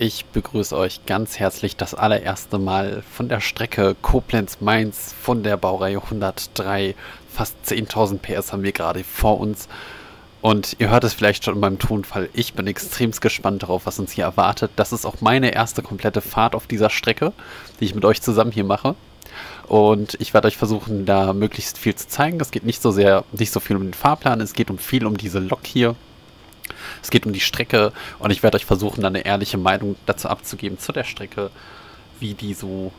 Ich begrüße euch ganz herzlich das allererste Mal von der Strecke Koblenz-Mainz von der Baureihe 103. Fast 10.000 PS haben wir gerade vor uns. Und ihr hört es vielleicht schon in meinem Tonfall. Ich bin extremst gespannt darauf, was uns hier erwartet. Das ist auch meine erste komplette Fahrt auf dieser Strecke, die ich mit euch zusammen hier mache. Und ich werde euch versuchen, da möglichst viel zu zeigen. Es geht nicht so sehr, nicht so viel um den Fahrplan, es geht um viel um diese Lok hier. Es geht um die Strecke und ich werde euch versuchen, dann eine ehrliche Meinung dazu abzugeben zu der Strecke, wie die so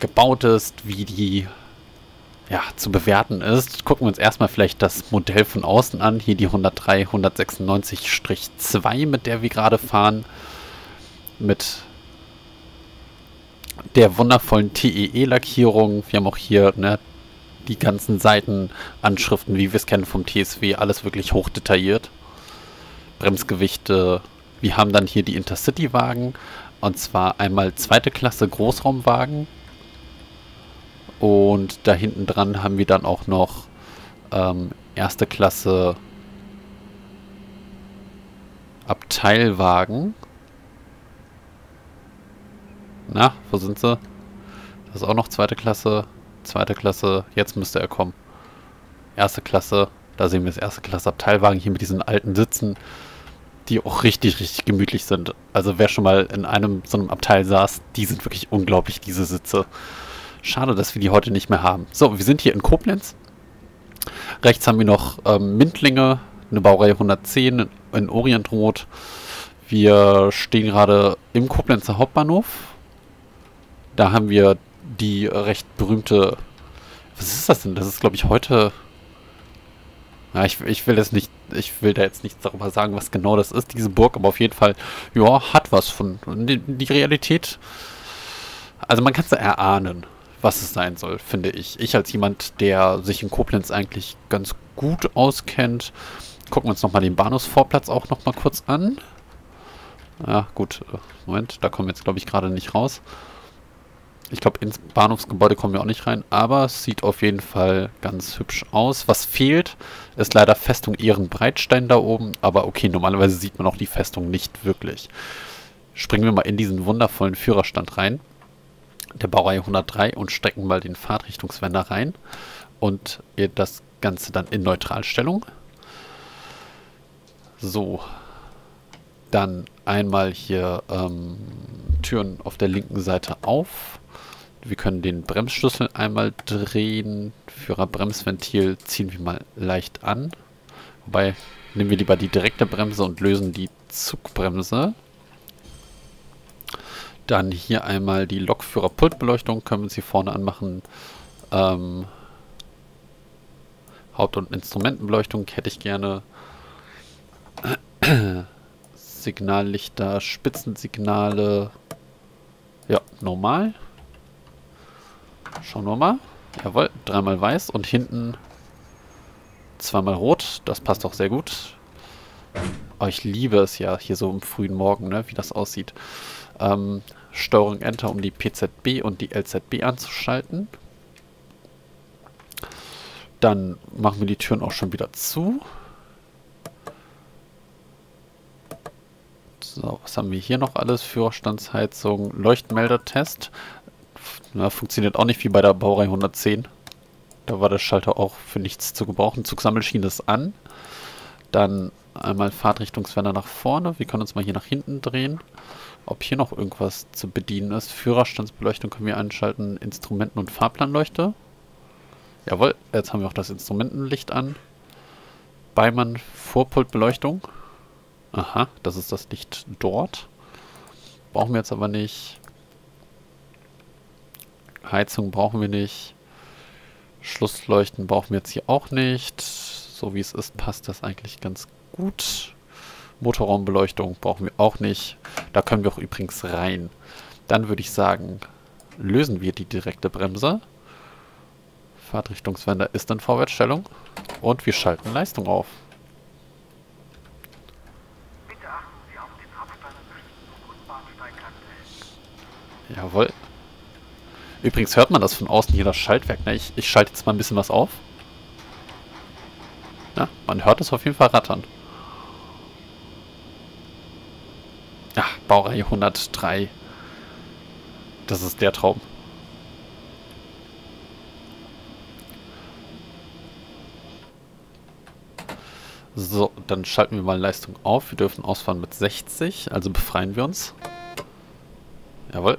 gebaut ist, wie die ja, zu bewerten ist. Gucken wir uns erstmal vielleicht das Modell von außen an. Hier die 103 196-2, mit der wir gerade fahren. Mit der wundervollen TEE-Lackierung. Wir haben auch hier ne, die ganzen Seitenanschriften, wie wir es kennen vom TSW, alles wirklich hochdetailliert. Bremsgewichte. Wir haben dann hier die Intercity-Wagen. Und zwar einmal zweite Klasse Großraumwagen. Und da hinten dran haben wir dann auch noch ähm, erste Klasse Abteilwagen. Na, wo sind sie? Das ist auch noch zweite Klasse. Zweite Klasse, jetzt müsste er kommen. Erste Klasse, da sehen wir das erste Klasse Abteilwagen hier mit diesen alten Sitzen die auch richtig, richtig gemütlich sind. Also wer schon mal in einem so einem Abteil saß, die sind wirklich unglaublich, diese Sitze. Schade, dass wir die heute nicht mehr haben. So, wir sind hier in Koblenz. Rechts haben wir noch ähm, Mindlinge, eine Baureihe 110 in, Orientrot. Wir stehen gerade im Koblenzer Hauptbahnhof. Da haben wir die recht berühmte... Was ist das denn? Das ist, glaube ich, heute ja, ich, ich will jetzt nicht, ich will da jetzt nichts darüber sagen, was genau das ist, diese Burg, aber auf jeden Fall, ja, hat was von. Die, die Realität. Also man kann es erahnen, was es sein soll, finde ich. Ich als jemand, der sich in Koblenz eigentlich ganz gut auskennt, gucken wir uns nochmal den Bahnhofsvorplatz auch nochmal kurz an. Ja, gut, äh, Moment, da kommen wir jetzt, glaube ich, gerade nicht raus. Ich glaube, ins Bahnhofsgebäude kommen wir auch nicht rein, aber es sieht auf jeden Fall ganz hübsch aus. Was fehlt, ist leider Festung Ehrenbreitstein da oben, aber okay, normalerweise sieht man auch die Festung nicht wirklich. Springen wir mal in diesen wundervollen Führerstand rein, der Baureihe 103, und stecken mal den Fahrtrichtungswender rein und das Ganze dann in Neutralstellung. So, dann einmal hier ähm, Türen auf der linken Seite auf. Wir können den Bremsschlüssel einmal drehen. Führerbremsventil ziehen wir mal leicht an. Wobei nehmen wir lieber die direkte Bremse und lösen die Zugbremse. Dann hier einmal die Lokführerpultbeleuchtung. Können wir hier vorne anmachen. Ähm, Haupt- und Instrumentenbeleuchtung hätte ich gerne. Signallichter, Spitzensignale. Ja, normal. Schauen wir mal. Jawohl, dreimal weiß und hinten zweimal rot. Das passt auch sehr gut. Oh, ich liebe es ja hier so im frühen Morgen, ne, wie das aussieht. Ähm, Steuerung Enter, um die PZB und die LZB anzuschalten. Dann machen wir die Türen auch schon wieder zu. So, was haben wir hier noch alles? Führerstandsheizung, Leuchtmeldertest. Na, funktioniert auch nicht wie bei der Baureihe 110. Da war der Schalter auch für nichts zu gebrauchen. Zugsammelschiene ist an. Dann einmal Fahrtrichtungswender nach vorne. Wir können uns mal hier nach hinten drehen. Ob hier noch irgendwas zu bedienen ist. Führerstandsbeleuchtung können wir einschalten. Instrumenten- und Fahrplanleuchte. Jawohl, jetzt haben wir auch das Instrumentenlicht an. Beimann Vorpultbeleuchtung. Aha, das ist das Licht dort. Brauchen wir jetzt aber nicht. Heizung brauchen wir nicht. Schlussleuchten brauchen wir jetzt hier auch nicht. So wie es ist, passt das eigentlich ganz gut. Motorraumbeleuchtung brauchen wir auch nicht. Da können wir auch übrigens rein. Dann würde ich sagen, lösen wir die direkte Bremse. Fahrtrichtungswender ist in Vorwärtsstellung. Und wir schalten Leistung auf. Jawohl. Übrigens hört man das von außen hier, das Schaltwerk. Ne? Ich, ich schalte jetzt mal ein bisschen was auf. Ja, man hört es auf jeden Fall rattern. Ja, Baureihe 103. Das ist der Traum. So, dann schalten wir mal Leistung auf. Wir dürfen ausfahren mit 60, also befreien wir uns. Jawohl.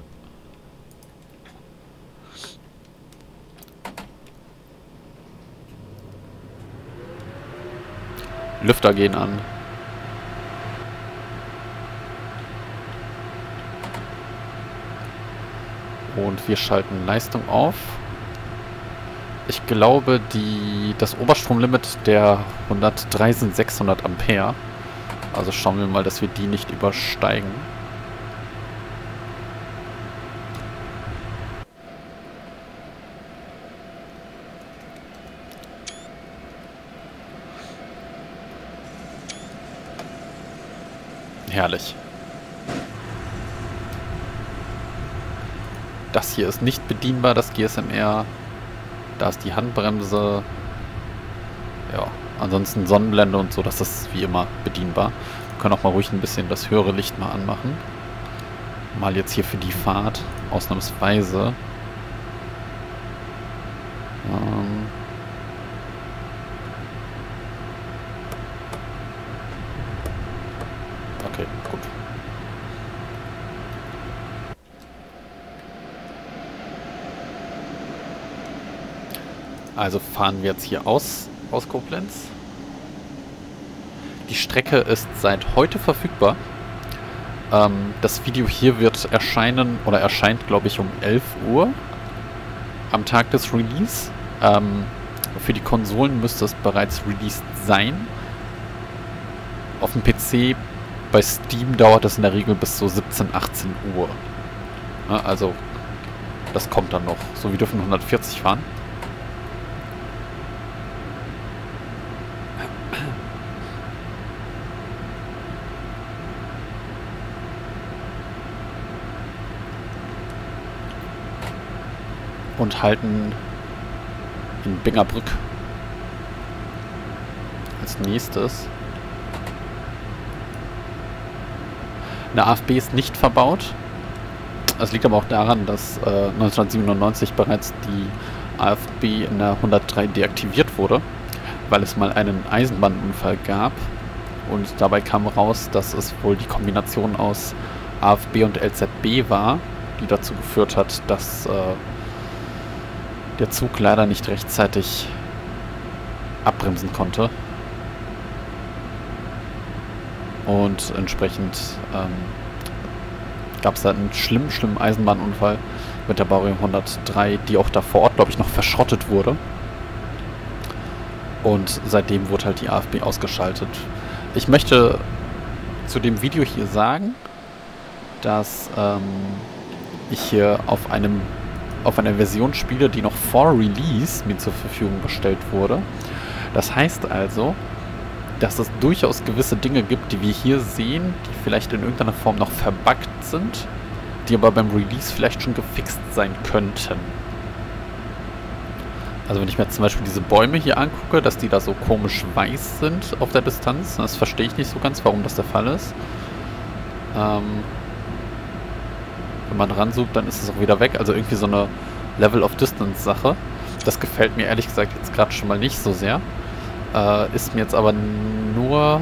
Lüfter gehen an. Und wir schalten Leistung auf. Ich glaube, die, das Oberstromlimit der 103 sind 600 Ampere. Also schauen wir mal, dass wir die nicht übersteigen. Herrlich. Das hier ist nicht bedienbar, das GSMR. Da ist die Handbremse. Ja, ansonsten Sonnenblende und so, das ist wie immer bedienbar. Wir können auch mal ruhig ein bisschen das höhere Licht mal anmachen. Mal jetzt hier für die Fahrt, ausnahmsweise. Ähm okay, gut. Also fahren wir jetzt hier aus, aus Koblenz. Die Strecke ist seit heute verfügbar. Ähm, das Video hier wird erscheinen, oder erscheint glaube ich um 11 Uhr am Tag des Release. Ähm, für die Konsolen müsste es bereits released sein. Auf dem PC bei Steam dauert es in der Regel bis so 17, 18 Uhr. Ja, also das kommt dann noch. So, wir dürfen 140 fahren. Und halten in Bingerbrück als nächstes. Eine AFB ist nicht verbaut. Das liegt aber auch daran, dass äh, 1997 bereits die AFB in der 103 deaktiviert wurde, weil es mal einen Eisenbahnunfall gab. Und dabei kam raus, dass es wohl die Kombination aus AFB und LZB war, die dazu geführt hat, dass äh, der Zug leider nicht rechtzeitig abbremsen konnte. Und entsprechend ähm, gab es da einen schlimmen, schlimmen Eisenbahnunfall mit der Baureihe 103, die auch da vor Ort, glaube ich, noch verschrottet wurde. Und seitdem wurde halt die AFB ausgeschaltet. Ich möchte zu dem Video hier sagen, dass ähm, ich hier auf einem auf einer Version spiele, die noch vor Release mir zur Verfügung gestellt wurde. Das heißt also, dass es durchaus gewisse Dinge gibt, die wir hier sehen, die vielleicht in irgendeiner Form noch verbuggt sind, die aber beim Release vielleicht schon gefixt sein könnten. Also wenn ich mir zum Beispiel diese Bäume hier angucke, dass die da so komisch weiß sind auf der Distanz, das verstehe ich nicht so ganz, warum das der Fall ist. Ähm, wenn man ranzoomt, dann ist es auch wieder weg. Also irgendwie so eine Level of Distance Sache. Das gefällt mir ehrlich gesagt jetzt gerade schon mal nicht so sehr. Äh, ist mir jetzt aber nur...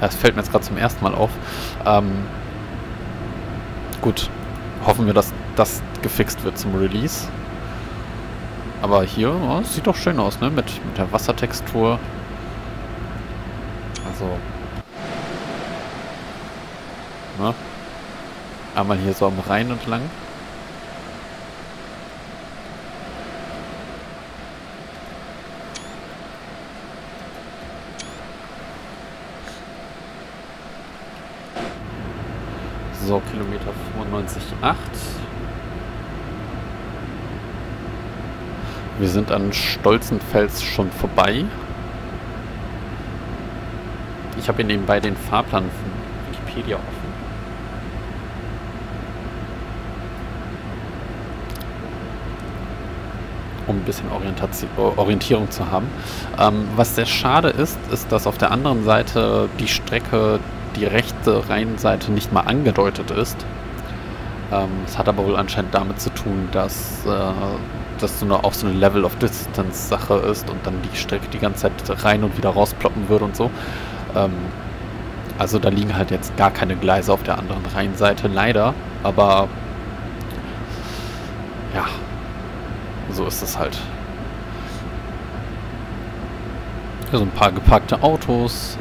Es fällt mir jetzt gerade zum ersten Mal auf. Ähm, gut, hoffen wir, dass das gefixt wird zum Release. Aber hier, oh, sieht doch schön aus, ne? Mit, mit der Wassertextur. Also... Ne? Einmal hier so am Rhein entlang. So, Kilometer 95,8. Wir sind an Stolzenfels schon vorbei. Ich habe hier nebenbei den Fahrplan von Wikipedia offen. Um ein bisschen Orientierung zu haben. Ähm, was sehr schade ist, ist, dass auf der anderen Seite die Strecke, die rechte Rheinseite nicht mal angedeutet ist. Ähm, es ähm, hat aber wohl anscheinend damit zu tun, dass äh, das so eine, auch so eine Level of Distance Sache ist und dann die Strecke die ganze Zeit rein und wieder rausploppen würde und so. Ähm, also da liegen halt jetzt gar keine Gleise auf der anderen Rheinseite, leider. Aber ja, so ist es halt. Hier so ein paar geparkte Autos.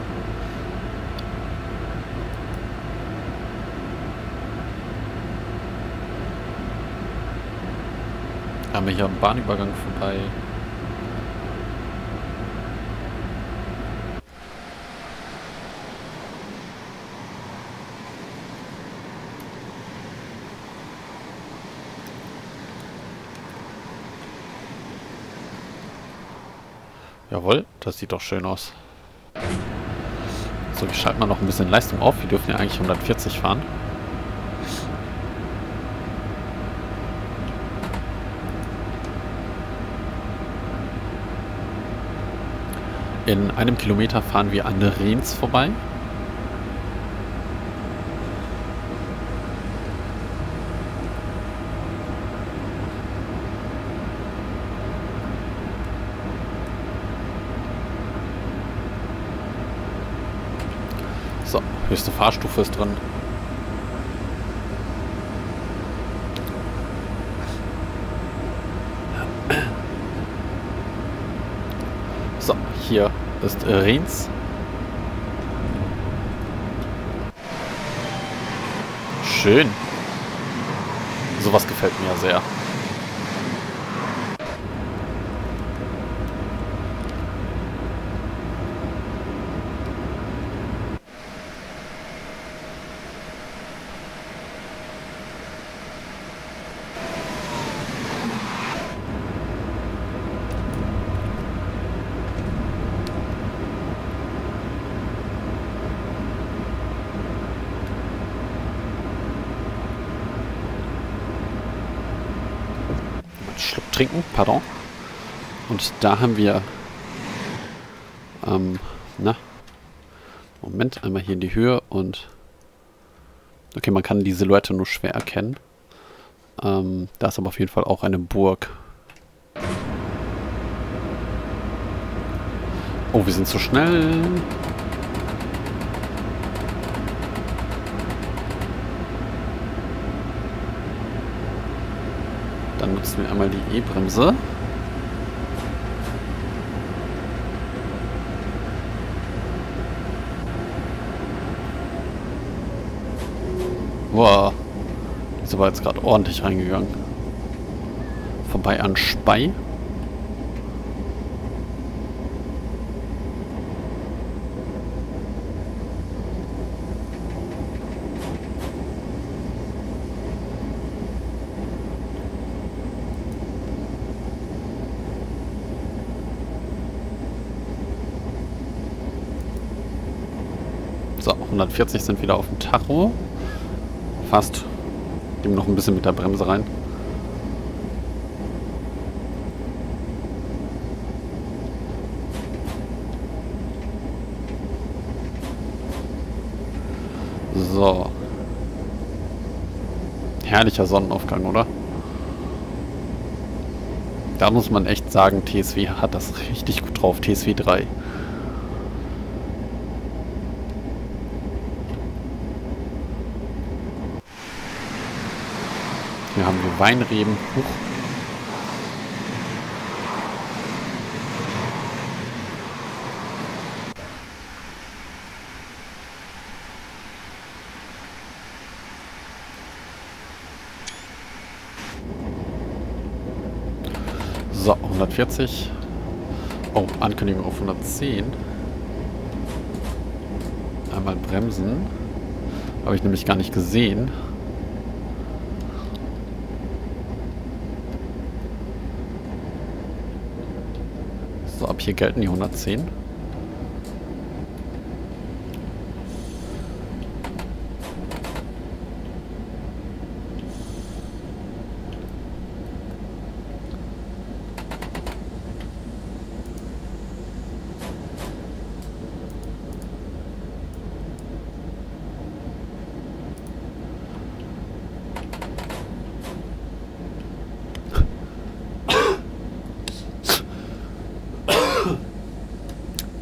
Haben wir hier einen Bahnübergang vorbei. Jawohl, das sieht doch schön aus. So, wir schalten mal noch ein bisschen Leistung auf. Wir dürfen ja eigentlich 140 fahren. In einem Kilometer fahren wir an Rehns vorbei. Höchste Fahrstufe ist drin. So, hier ist Rens. Schön. Sowas gefällt mir sehr. Trinken, pardon. Und da haben wir, ähm, na, Moment, einmal hier in die Höhe und, okay, man kann die Silhouette nur schwer erkennen. Ähm, da ist aber auf jeden Fall auch eine Burg. Oh, wir sind zu schnell. Nutzen wir einmal die E-Bremse. Boah. Ist aber jetzt gerade ordentlich reingegangen. Vorbei an Spey. So, 140 sind wieder auf dem Tacho. Fast. Geben noch ein bisschen mit der Bremse rein. So. Herrlicher Sonnenaufgang, oder? Da muss man echt sagen, TSW hat das richtig gut drauf. TSW 3. Hier haben wir Weinreben. Huch. So, 140. Oh, Ankündigung auf 110. Einmal bremsen. Habe ich nämlich gar nicht gesehen. ab hier gelten die 110.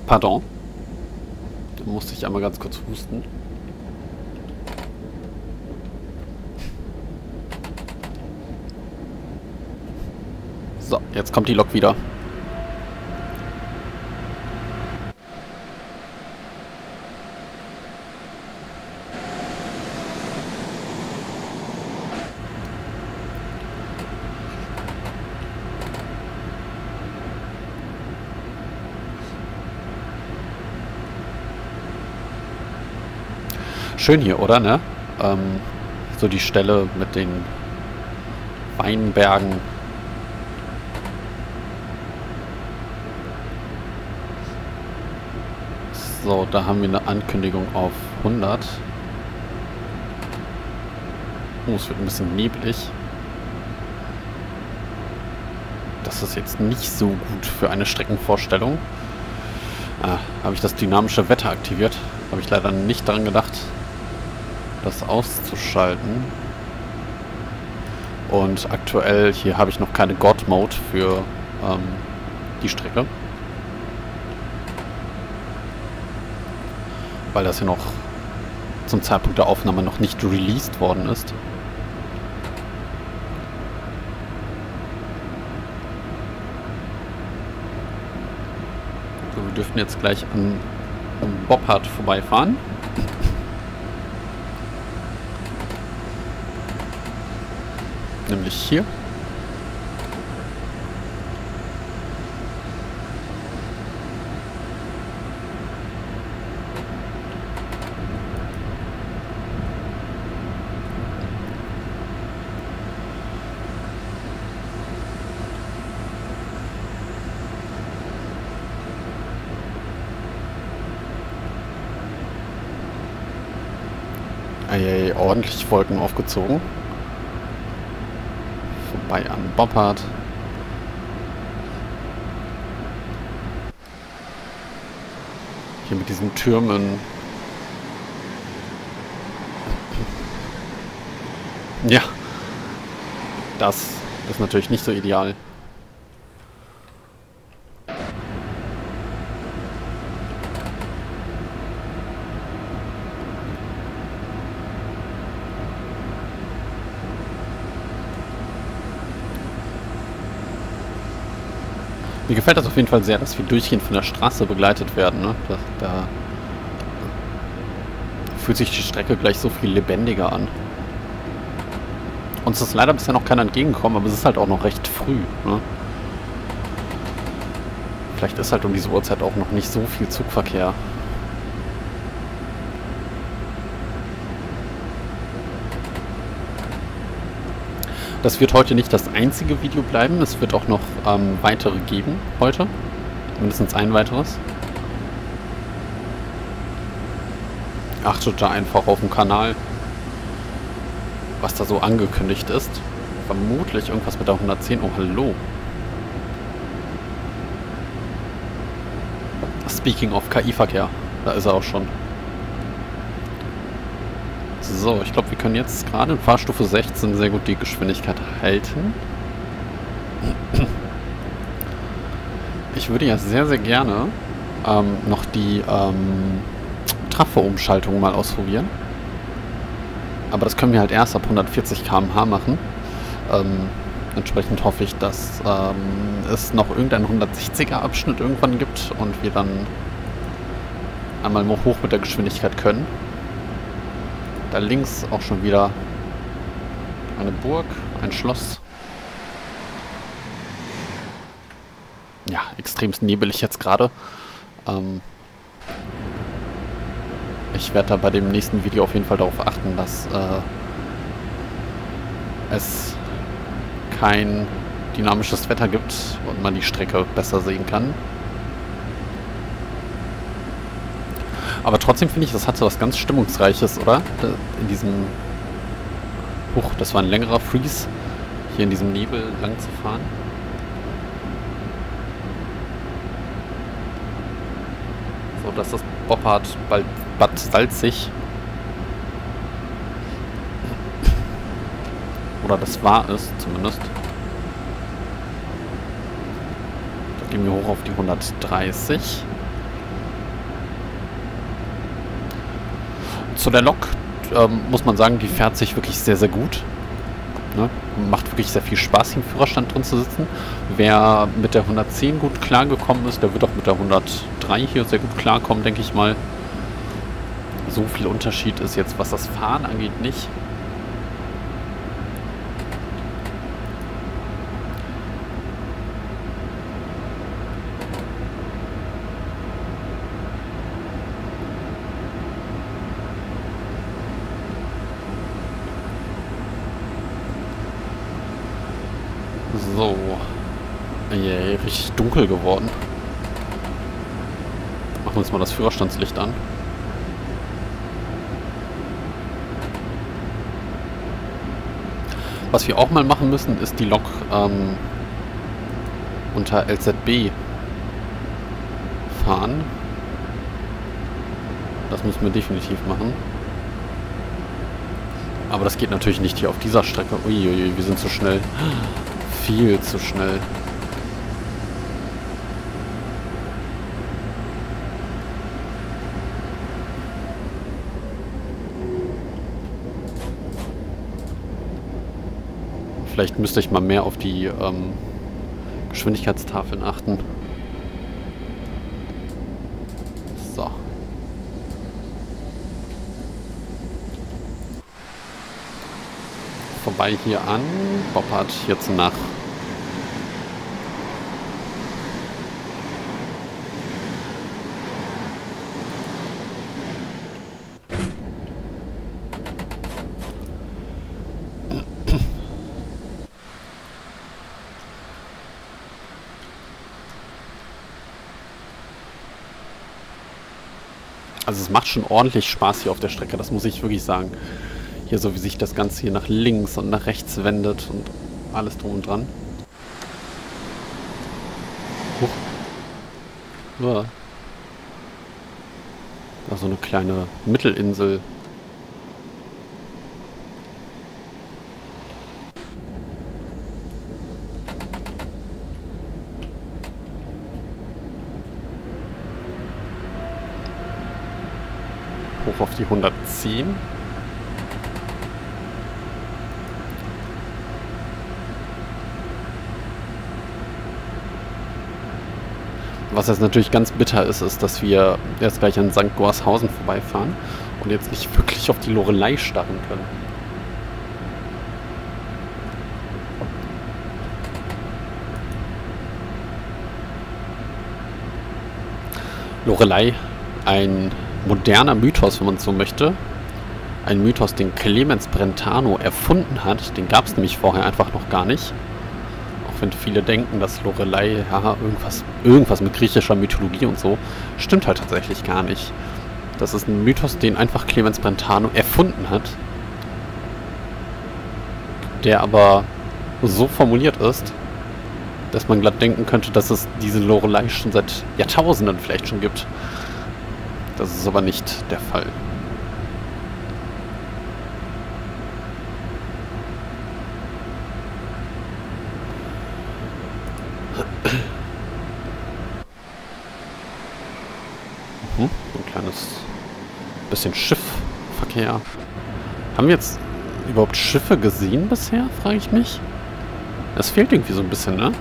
Pardon. Da musste ich einmal ganz kurz husten. So, jetzt kommt die Lok wieder. Schön hier, oder, ne? Ähm, so die Stelle mit den Weinbergen. So, da haben wir eine Ankündigung auf 100. Oh, es wird ein bisschen neblig. Das ist jetzt nicht so gut für eine Streckenvorstellung. Ah, habe ich das dynamische Wetter aktiviert? Habe ich leider nicht daran gedacht das auszuschalten. Und aktuell hier habe ich noch keine God-Mode für ähm, die Strecke. Weil das hier noch zum Zeitpunkt der Aufnahme noch nicht released worden ist. So, wir dürften jetzt gleich an, an Bobbard vorbeifahren. Nämlich hier. Eieiei, ordentlich Wolken aufgezogen vorbei an Boppard. Hier mit diesen Türmen. Ja. Das ist natürlich nicht so ideal. Mir gefällt das auf jeden Fall sehr, dass wir durchgehend von der Straße begleitet werden. Ne? Da, da fühlt sich die Strecke gleich so viel lebendiger an. Uns ist leider bisher noch keiner entgegengekommen, aber es ist halt auch noch recht früh. Ne? Vielleicht ist halt um diese Uhrzeit auch noch nicht so viel Zugverkehr. Das wird heute nicht das einzige Video bleiben. Es wird auch noch ähm, weitere geben heute. Mindestens ein weiteres. Achtet da einfach auf dem Kanal, was da so angekündigt ist. Vermutlich irgendwas mit der 110. Oh, hallo. Speaking of KI-Verkehr. Da ist er auch schon. So, ich glaube, wir können jetzt gerade in Fahrstufe 16 sehr gut die Geschwindigkeit halten. Ich würde ja sehr, sehr gerne ähm, noch die ähm, Trafo-Umschaltung mal ausprobieren. Aber das können wir halt erst ab 140 km/h machen. Ähm, entsprechend hoffe ich, dass ähm, es noch irgendeinen 160er Abschnitt irgendwann gibt und wir dann einmal hoch mit der Geschwindigkeit können. Da links auch schon wieder eine Burg, ein Schloss. Ja, extremst nebelig jetzt gerade. Ähm ich werde da bei dem nächsten Video auf jeden Fall darauf achten, dass äh, es kein dynamisches Wetter gibt und man die Strecke besser sehen kann. Aber trotzdem finde ich, das hat so was ganz Stimmungsreiches, oder? In diesem... Huch, das war ein längerer Freeze, hier in diesem Nebel lang zu fahren. So, das ist Boppard bald Bad Salzig. Oder das war es zumindest. Da gehen wir hoch auf die 130. zu der Lok ähm, muss man sagen, die fährt sich wirklich sehr, sehr gut. Ne? Macht wirklich sehr viel Spaß, hier im Führerstand drin zu sitzen. Wer mit der 110 gut klargekommen ist, der wird auch mit der 103 hier sehr gut klarkommen, denke ich mal. So viel Unterschied ist jetzt, was das Fahren angeht, nicht. So. Yeah, richtig dunkel geworden. Machen wir uns mal das Führerstandslicht an. Was wir auch mal machen müssen, ist die Lok ähm, unter LZB fahren. Das müssen wir definitiv machen. Aber das geht natürlich nicht hier auf dieser Strecke. Uiuiui, wir sind zu schnell viel zu schnell. Vielleicht müsste ich mal mehr auf die ähm, Geschwindigkeitstafeln achten. So. vorbei hier an. Boppert jetzt nach Also es macht schon ordentlich Spaß hier auf der Strecke, das muss ich wirklich sagen. Hier so wie sich das Ganze hier nach links und nach rechts wendet und alles drum und dran. Huch. Ja. Da so eine kleine Mittelinsel. Die 110. Was jetzt natürlich ganz bitter ist, ist, dass wir erst gleich an St. Gorshausen vorbeifahren und jetzt nicht wirklich auf die Lorelei starren können. Lorelei, ein moderner Mythos, wenn man so möchte. Ein Mythos, den Clemens Brentano erfunden hat. Den gab es nämlich vorher einfach noch gar nicht auch wenn viele denken, dass Lorelei ja, irgendwas, irgendwas mit griechischer Mythologie und so, stimmt halt tatsächlich gar nicht. Das ist ein Mythos, den einfach Clemens Brentano erfunden hat, der aber so formuliert ist, dass man glatt denken könnte, dass es diese Lorelei schon seit Jahrtausenden vielleicht schon gibt. Das ist aber nicht der Fall. Mhm, ein kleines bisschen Schiffverkehr. Haben wir jetzt überhaupt Schiffe gesehen bisher, frage ich mich. Es fehlt irgendwie so ein bisschen, ne?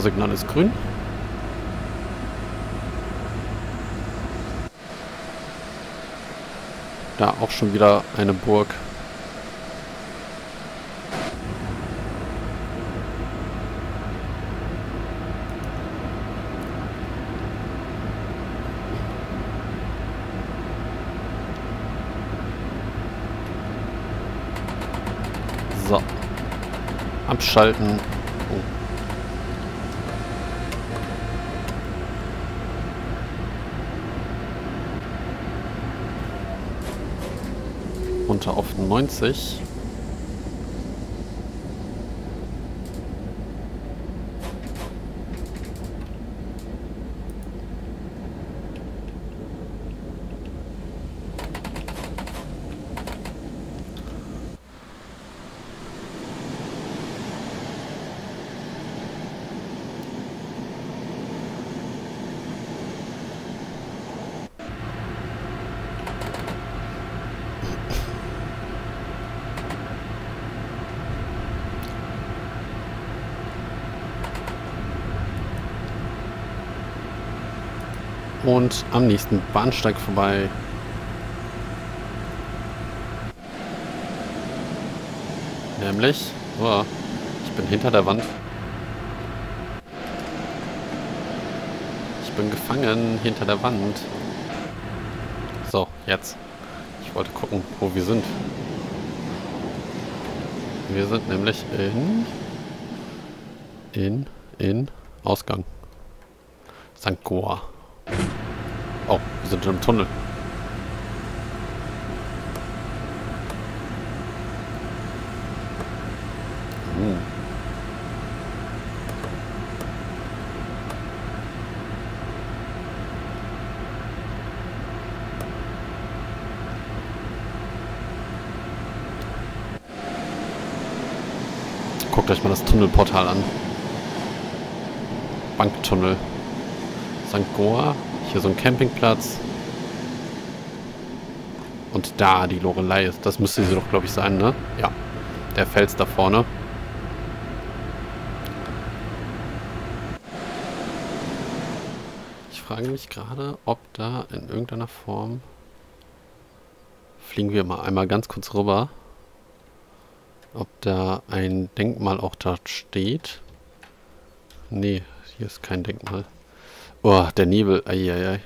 Vorsignal ist grün. Da auch schon wieder eine Burg. So. Abschalten. 96. Und am nächsten Bahnsteig vorbei. Nämlich, oh, ich bin hinter der Wand. Ich bin gefangen hinter der Wand. So, jetzt. Ich wollte gucken, wo wir sind. Wir sind nämlich in... In... In... Ausgang. St. Goa. Oh, wir sind im Tunnel. Uh. Guckt euch mal das Tunnelportal an. Banktunnel. St. Goa. Hier so ein Campingplatz. Und da die Lorelei ist. Das müsste sie doch, glaube ich, sein, ne? Ja. Der Fels da vorne. Ich frage mich gerade, ob da in irgendeiner Form... Fliegen wir mal einmal ganz kurz rüber. Ob da ein Denkmal auch da steht. Nee, hier ist kein Denkmal. Oh, der Nebel. Eieiei.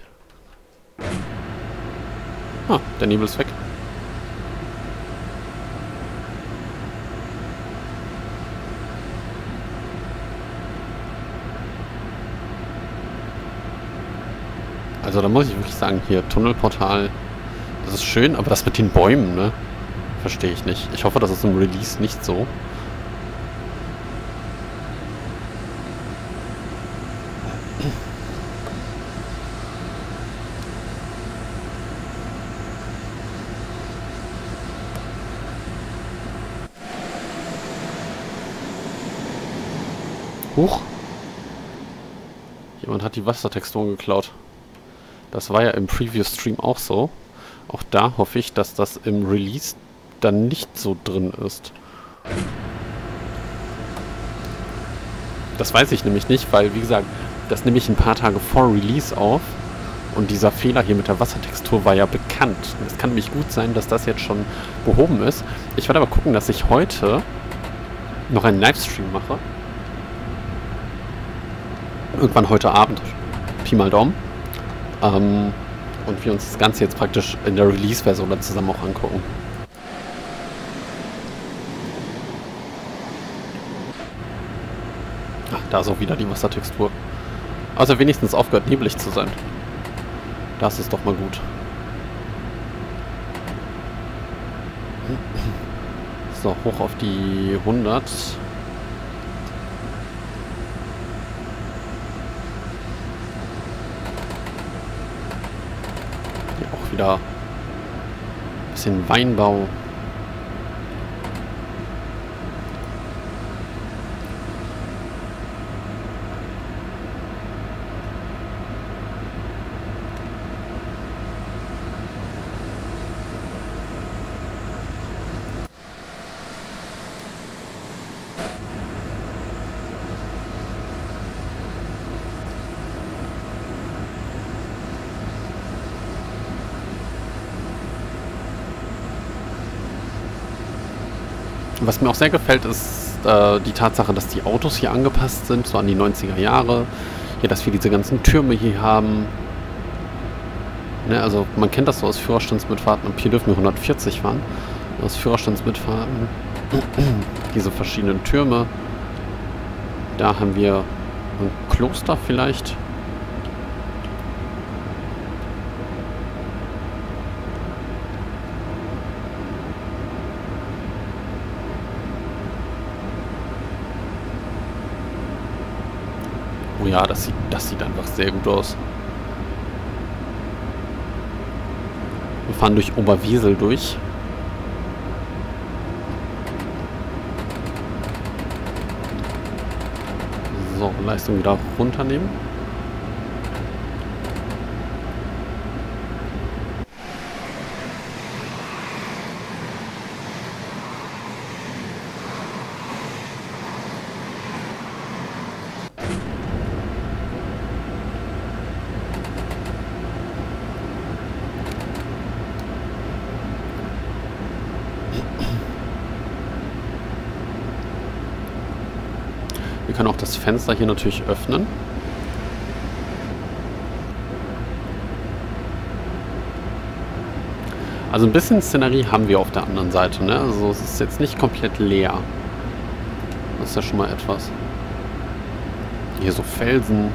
Ah, der Nebel ist weg. Also da muss ich wirklich sagen, hier Tunnelportal, das ist schön, aber das mit den Bäumen, ne? Verstehe ich nicht. Ich hoffe, das ist im Release nicht so. Huch. Jemand hat die Wassertexturen geklaut. Das war ja im Preview-Stream auch so. Auch da hoffe ich, dass das im Release dann nicht so drin ist. Das weiß ich nämlich nicht, weil, wie gesagt, das nehme ich ein paar Tage vor Release auf. Und dieser Fehler hier mit der Wassertextur war ja bekannt. Es kann nämlich gut sein, dass das jetzt schon behoben ist. Ich werde aber gucken, dass ich heute noch einen Livestream mache irgendwann heute Abend, Pi mal Daumen. Ähm, und wir uns das Ganze jetzt praktisch in der Release-Version dann zusammen auch angucken. Ach, da ist auch wieder die Wassertextur. Also wenigstens aufgehört neblig zu sein. Das ist doch mal gut. So, hoch auf die 100. wieder ein bisschen Weinbau. Was mir auch sehr gefällt, ist äh, die Tatsache, dass die Autos hier angepasst sind, so an die 90er Jahre. Hier, dass wir diese ganzen Türme hier haben. Ne, also man kennt das so aus Führerstandsmitfahrten und hier dürfen wir 140 fahren. Aus Führerstandsmitfahrten. diese verschiedenen Türme. Da haben wir ein Kloster vielleicht. Ja, das sieht, das sieht einfach sehr gut aus. Wir fahren durch Oberwiesel durch. So, Leistung wieder runternehmen. Wir können auch das Fenster hier natürlich öffnen. Also ein bisschen Szenerie haben wir auf der anderen Seite, ne? Also es ist jetzt nicht komplett leer. Das ist ja schon mal etwas. Hier so Felsen.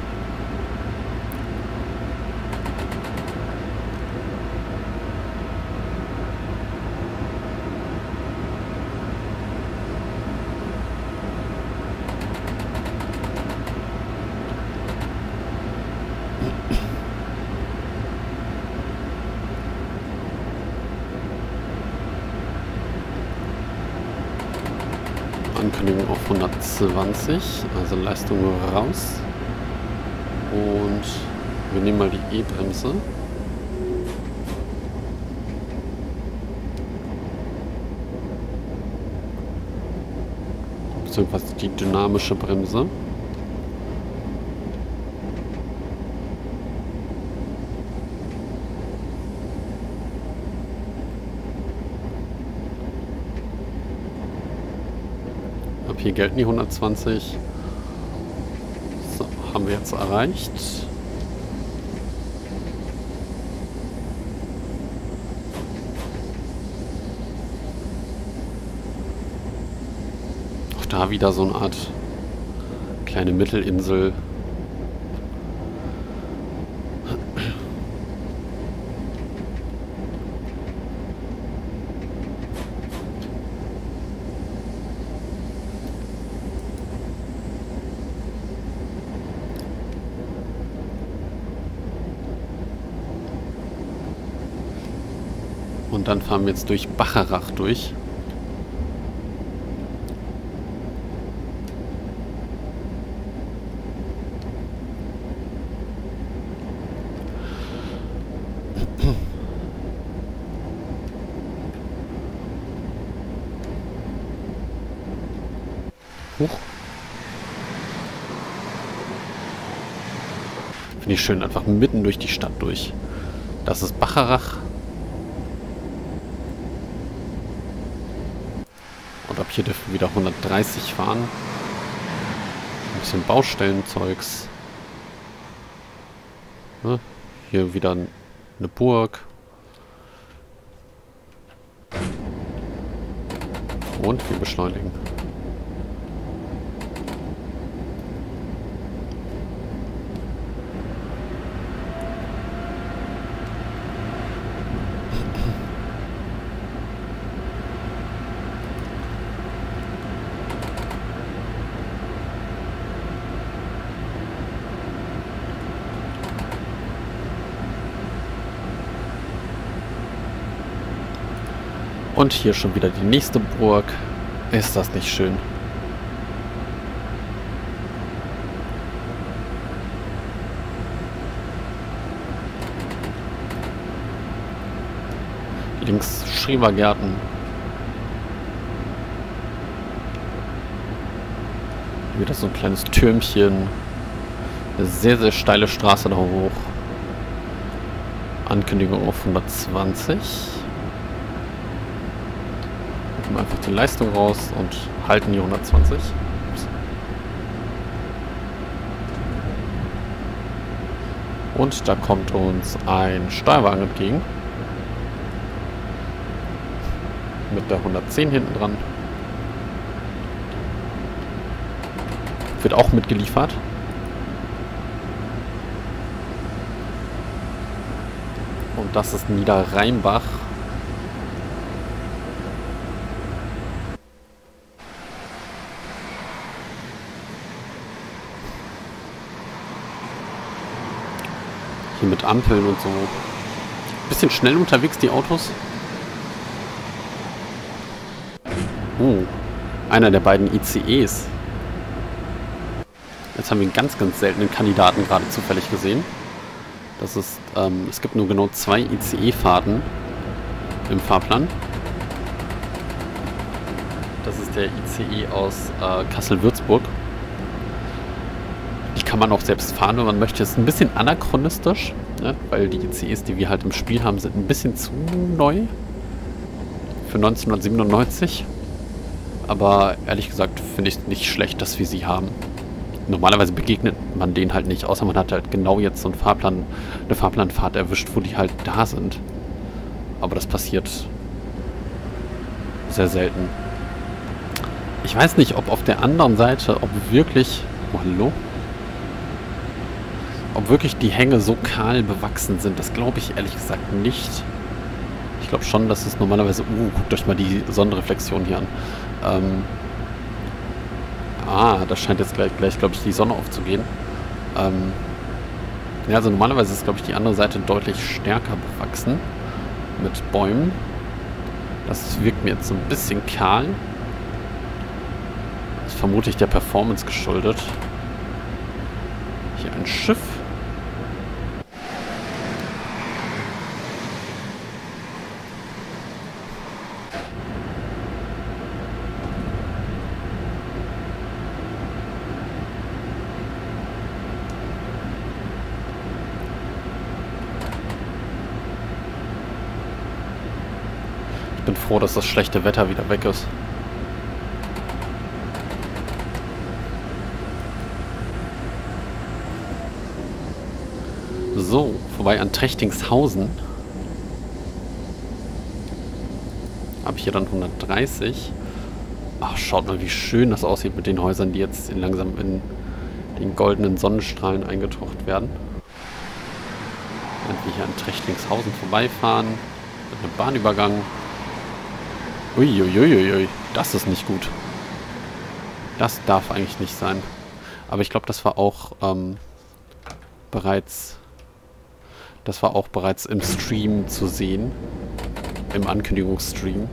Ankündigung auf 120, also Leistung raus. Und wir nehmen mal die E-Bremse. Beziehungsweise die dynamische Bremse. Hier gelten die 120. So, haben wir jetzt erreicht. Auch da wieder so eine Art kleine Mittelinsel. Dann fahren wir jetzt durch Bacharach durch. Huch. Finde ich schön, einfach mitten durch die Stadt durch. Das ist Bacharach. glaube, hier dürfen wir wieder 130 fahren. Ein bisschen Baustellenzeugs. Ne? Hier wieder eine Burg. Und wir beschleunigen. Und hier schon wieder die nächste Burg. Ist das nicht schön? Links Schrebergärten. Wieder so ein kleines Türmchen. Eine sehr, sehr steile Straße da hoch. Ankündigung auf 120 nehmen einfach die Leistung raus und halten die 120. Und da kommt uns ein Steuerwagen entgegen. Mit der 110 hinten dran. Wird auch mitgeliefert. Und das ist Niederrheinbach. Hier mit Ampeln und so. Bisschen schnell unterwegs, die Autos. Oh, einer der beiden ICEs. Jetzt haben wir einen ganz, ganz seltenen Kandidaten gerade zufällig gesehen. Das ist, ähm, es gibt nur genau zwei ICE-Fahrten im Fahrplan. Das ist der ICE aus äh, Kassel-Würzburg kann man auch selbst fahren, wenn man möchte. Ist ein bisschen anachronistisch, ne? weil die ICEs, die wir halt im Spiel haben, sind ein bisschen zu neu für 1997. Aber ehrlich gesagt finde ich es nicht schlecht, dass wir sie haben. normalerweise begegnet man denen halt nicht, außer man hat halt genau jetzt so einen Fahrplan, eine Fahrplanfahrt erwischt, wo die halt da sind. Aber das passiert sehr selten. Ich weiß nicht, ob auf der anderen Seite, ob wirklich... Oh, hallo? Ob wirklich die Hänge so kahl bewachsen sind, das glaube ich ehrlich gesagt nicht. Ich glaube schon, dass es normalerweise... Uh, guckt euch mal die Sonnenreflexion hier an. Ähm, ah, da scheint jetzt gleich, gleich glaube ich, die Sonne aufzugehen. Ähm, ja, also normalerweise ist, glaube ich, die andere Seite deutlich stärker bewachsen mit Bäumen. Das wirkt mir jetzt so ein bisschen kahl. Das ist vermutlich der Performance geschuldet. Hier ein Schiff. Bin froh, dass das schlechte Wetter wieder weg ist. So, vorbei an Trechtingshausen. Habe ich hier dann 130. Ach, schaut mal, wie schön das aussieht mit den Häusern, die jetzt in langsam in den goldenen Sonnenstrahlen eingetaucht werden. Wenn wir hier an Trechtingshausen vorbeifahren, mit einem Bahnübergang, Uiuiuiui, das ist nicht gut. Das darf eigentlich nicht sein. Aber ich glaube, das war auch ähm, bereits... Das war auch bereits im Stream zu sehen. Im Ankündigungsstream.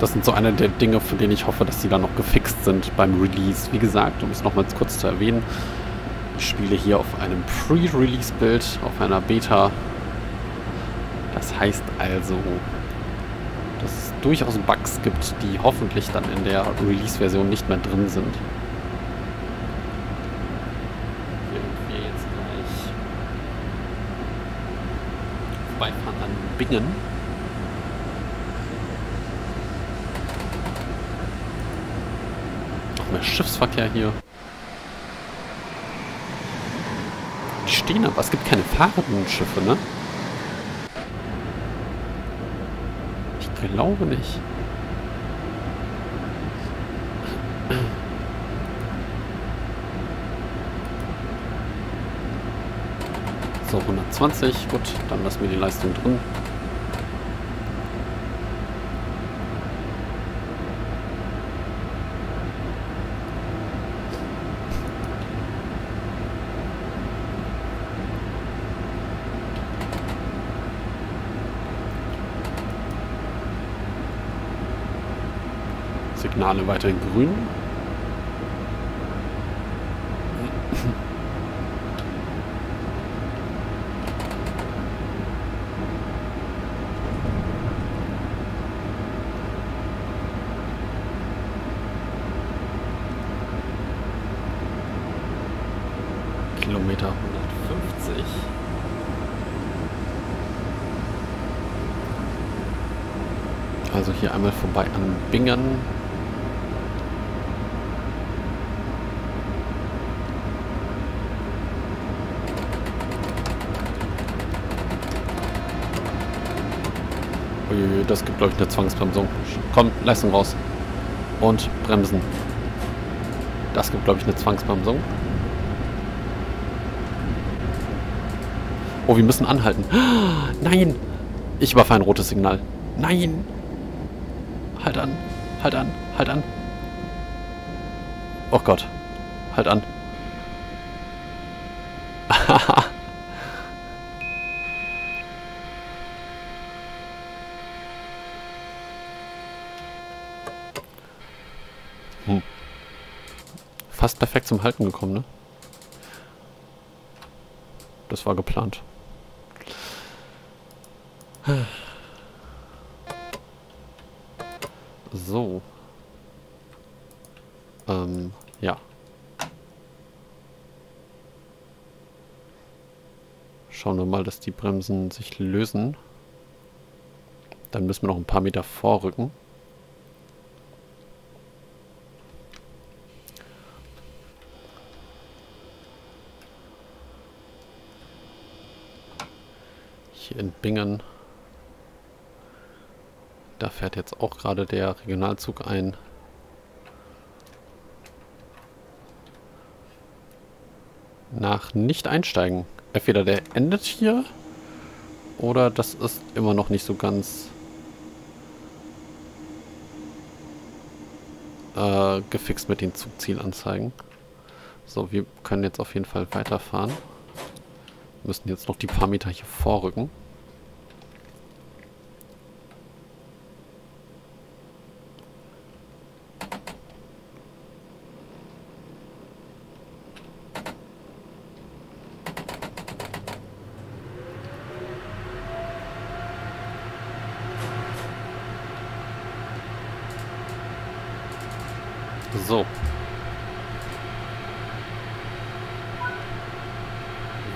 Das sind so eine der Dinge, von denen ich hoffe, dass die dann noch gefixt sind beim Release. Wie gesagt, um es nochmals kurz zu erwähnen, ich spiele hier auf einem Pre-Release-Bild, auf einer Beta das heißt also, dass es durchaus Bugs gibt, die hoffentlich dann in der Release-Version nicht mehr drin sind. Hier wir jetzt gleich vorbeifahren an Bingen. Noch mehr Schiffsverkehr hier. Die stehen aber, es gibt keine fahrenden Schiffe, ne? Glaube nicht. So, 120. Gut, dann lassen wir die Leistung drin. Signale weiterhin grün. Kilometer 150. Also hier einmal vorbei an Bingen. Uiuiui, das gibt, glaube ich, eine Zwangsbremsung. Komm, Leistung raus. Und bremsen. Das gibt, glaube ich, eine Zwangsbremsung. Oh, wir müssen anhalten. Nein! Ich überfahre ein rotes Signal. Nein! Halt an. Halt an. Halt an. Oh Gott. Halt an. Perfekt zum Halten gekommen, ne? Das war geplant. So. Ähm, ja. Schauen wir mal, dass die Bremsen sich lösen. Dann müssen wir noch ein paar Meter vorrücken. In Bingen. Da fährt jetzt auch gerade der Regionalzug ein. Nach nicht einsteigen. Entweder der endet hier oder das ist immer noch nicht so ganz äh, gefixt mit den Zugzielanzeigen. So, wir können jetzt auf jeden Fall weiterfahren. Müssen jetzt noch die paar Meter hier vorrücken. So.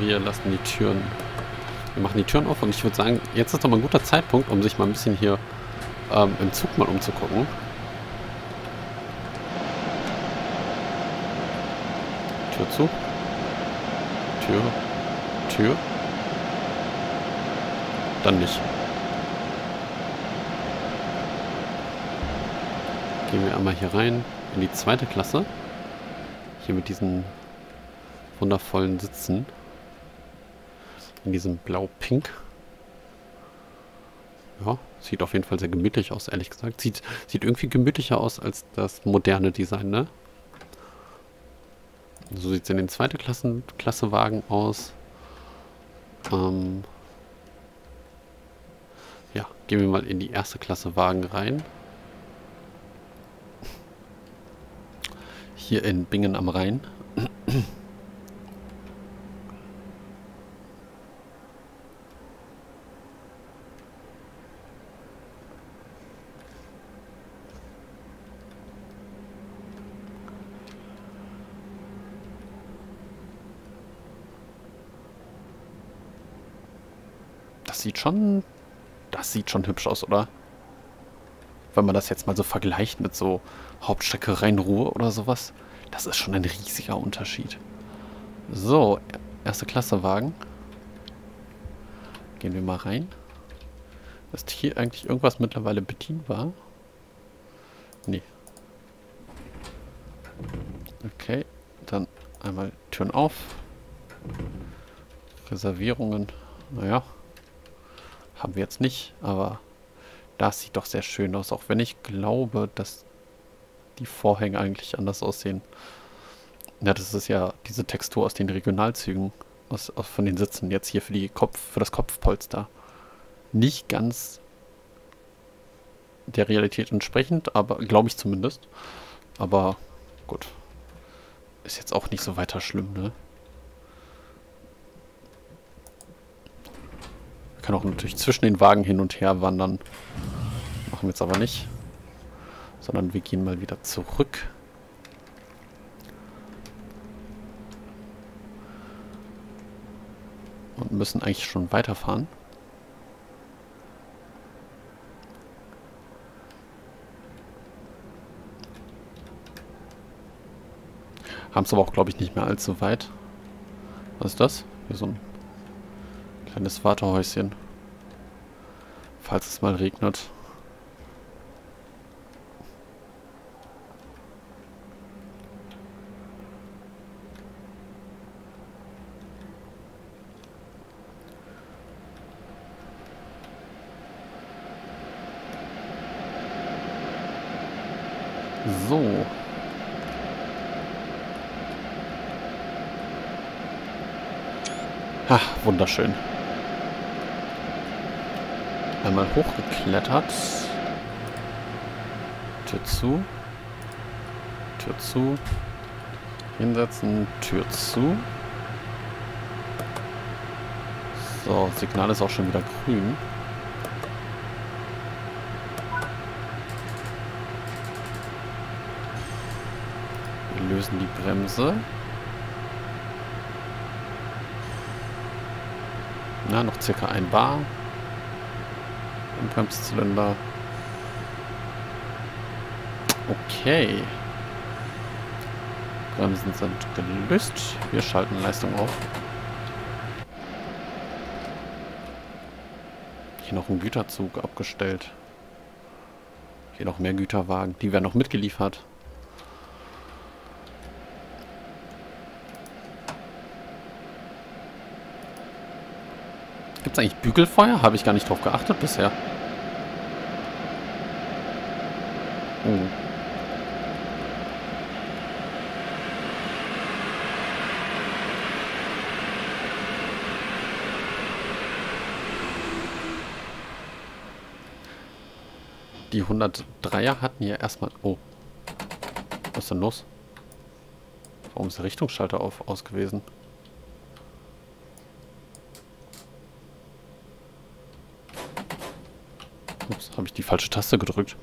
Wir lassen die Türen... Wir machen die Türen auf und ich würde sagen, jetzt ist doch mal ein guter Zeitpunkt, um sich mal ein bisschen hier ähm, im Zug mal umzugucken. Tür zu. Tür. Tür. Dann nicht. Gehen wir einmal hier rein in die zweite Klasse. Hier mit diesen wundervollen Sitzen. In diesem Blau-Pink. Ja, sieht auf jeden Fall sehr gemütlich aus, ehrlich gesagt. Sieht, sieht irgendwie gemütlicher aus als das moderne Design, ne? So sieht es in den zweiten Klassen, Klassewagen aus. Ähm ja, gehen wir mal in die erste Klasse Wagen rein. hier in Bingen am Rhein. Sieht schon... Das sieht schon hübsch aus, oder? Wenn man das jetzt mal so vergleicht mit so Hauptstrecke Rhein-Ruhr oder sowas. Das ist schon ein riesiger Unterschied. So, erste Klasse Wagen. Gehen wir mal rein. Ist hier eigentlich irgendwas mittlerweile bedienbar? Nee. Okay, dann einmal Türen auf. Reservierungen, naja, haben wir jetzt nicht, aber das sieht doch sehr schön aus, auch wenn ich glaube, dass die Vorhänge eigentlich anders aussehen. Ja, das ist ja diese Textur aus den Regionalzügen, aus, aus von den Sitzen jetzt hier für, die Kopf, für das Kopfpolster. Nicht ganz der Realität entsprechend, aber glaube ich zumindest. Aber gut. Ist jetzt auch nicht so weiter schlimm, ne? Kann auch natürlich zwischen den Wagen hin und her wandern. Machen wir jetzt aber nicht sondern wir gehen mal wieder zurück. Und müssen eigentlich schon weiterfahren. Haben es aber auch, glaube ich, nicht mehr allzu weit. Was ist das? Hier so ein kleines Wartehäuschen. Falls es mal regnet. So. Ach, wunderschön. Einmal hochgeklettert. Tür zu. Tür zu. Hinsetzen. Tür zu. So, Signal ist auch schon wieder grün. lösen die Bremse. Na, noch circa ein Bar. Im Bremszylinder. Okay. Bremsen sind gelöst. Wir schalten Leistung auf. hier noch ein Güterzug abgestellt. Hier noch mehr Güterwagen. Die werden noch mitgeliefert. Gibt es eigentlich Bügelfeuer? Habe ich gar nicht drauf geachtet bisher. Die 103er hatten hier erstmal... Oh. Was ist denn los? Warum ist der Richtungsschalter auf, aus gewesen? Ups, habe ich die falsche Taste gedrückt.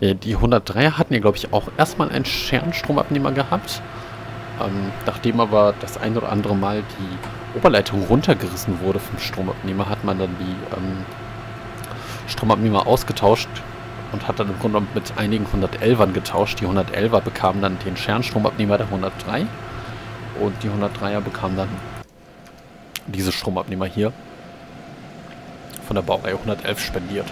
Ja, die 103er hatten ja, glaube ich, auch erstmal einen Scherenstromabnehmer gehabt. Ähm, nachdem aber das ein oder andere Mal die Oberleitung runtergerissen wurde vom Stromabnehmer, hat man dann die ähm, Stromabnehmer ausgetauscht und hat dann im Grunde mit einigen 111ern getauscht. Die 111er bekamen dann den Scherenstromabnehmer der 103 und die 103er bekamen dann diese Stromabnehmer hier von der Baureihe 111 spendiert.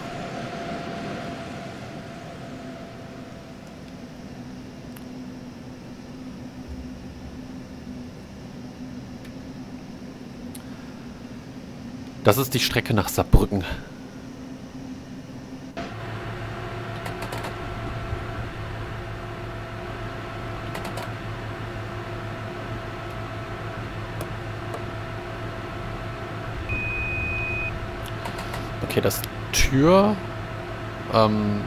Das ist die Strecke nach Saarbrücken. Okay, das Tür... Ähm,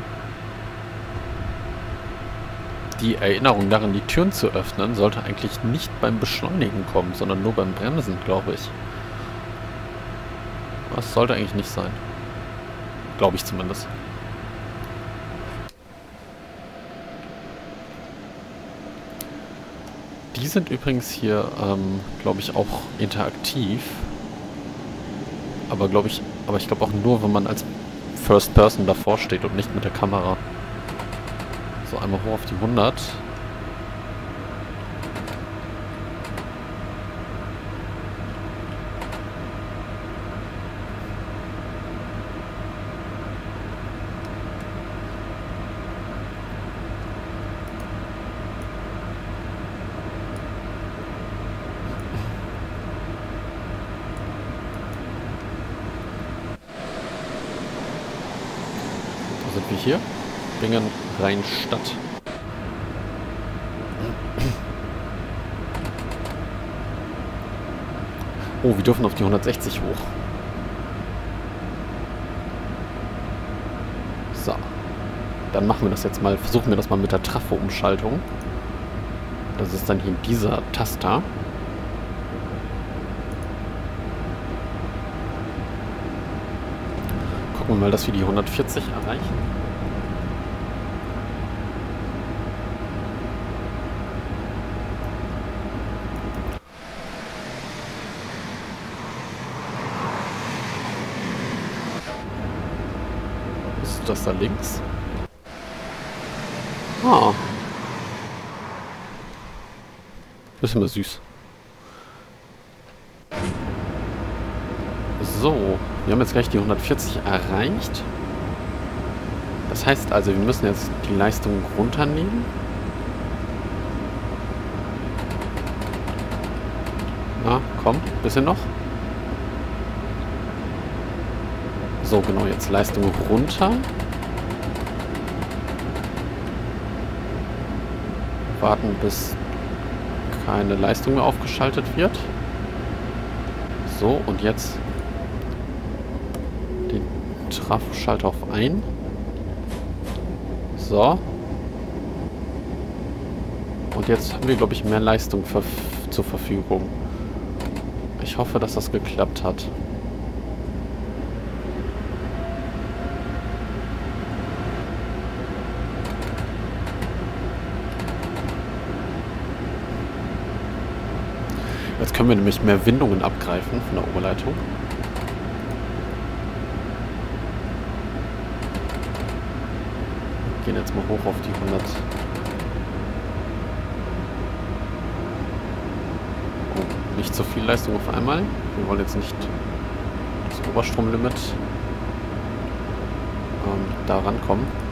die Erinnerung daran, die Türen zu öffnen, sollte eigentlich nicht beim Beschleunigen kommen, sondern nur beim Bremsen, glaube ich. Das sollte eigentlich nicht sein. Glaube ich zumindest. Die sind übrigens hier, ähm, glaube ich, auch interaktiv. Aber glaube ich, aber ich glaube auch nur, wenn man als First Person davor steht und nicht mit der Kamera. So, einmal hoch auf die 100. sind wir hier? Bingen Rheinstadt. Oh, wir dürfen auf die 160 hoch. So. Dann machen wir das jetzt mal, versuchen wir das mal mit der Trafo-Umschaltung. Das ist dann hier dieser Taster. gucken wir mal, dass wir die 140 erreichen. Ist das da links? Ah. Das ist immer süß. So. Wir haben jetzt gleich die 140 erreicht. Das heißt also, wir müssen jetzt die Leistung runternehmen. Na, komm, bisschen noch. So, genau, jetzt Leistung runter. Warten, bis keine Leistung mehr aufgeschaltet wird. So, und jetzt Trafo-Schalter auf ein. So. Und jetzt haben wir, glaube ich, mehr Leistung zur Verfügung. Ich hoffe, dass das geklappt hat. Können wir nämlich mehr Windungen abgreifen von der Oberleitung. gehen jetzt mal hoch auf die 100. Oh, Nicht zu viel Leistung auf einmal. Wir wollen jetzt nicht das Oberstromlimit ähm, da rankommen.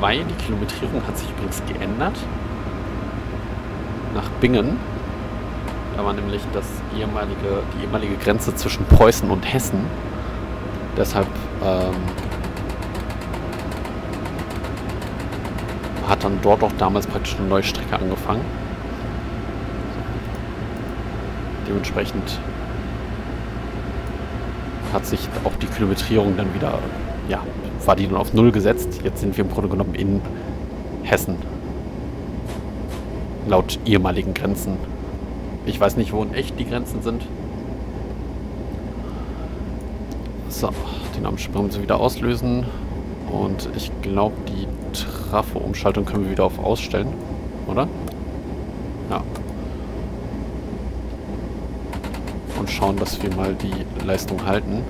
Kilometer 6,2. Die Kilometrierung hat sich übrigens geändert. Nach Bingen. Da war nämlich das ehemalige, die ehemalige Grenze zwischen Preußen und Hessen. Deshalb ähm, hat dann dort auch damals praktisch eine neue Strecke angefangen. Dementsprechend hat sich auch die Kilometrierung dann wieder, ja, war die dann auf Null gesetzt. Jetzt sind wir im Grunde genommen in Hessen. Laut ehemaligen Grenzen. Ich weiß nicht, wo in echt die Grenzen sind. So, den Amtsbremse wieder auslösen. Und ich glaube, die Trafo-Umschaltung können wir wieder auf Ausstellen, oder? Ja. Und schauen, dass wir mal die Leistung halten.